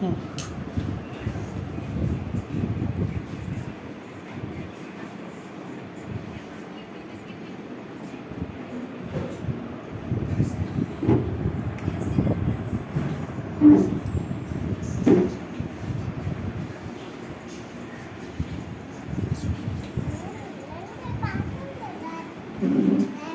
Hum. Mm-hmm.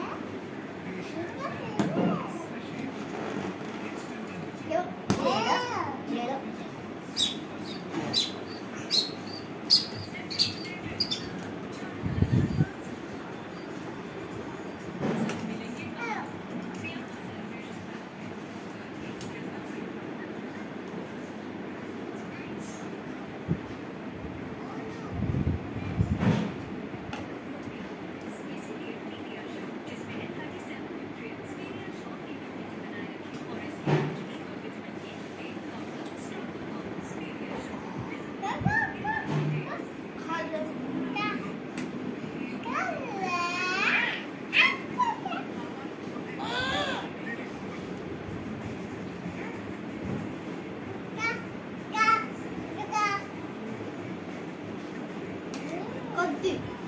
安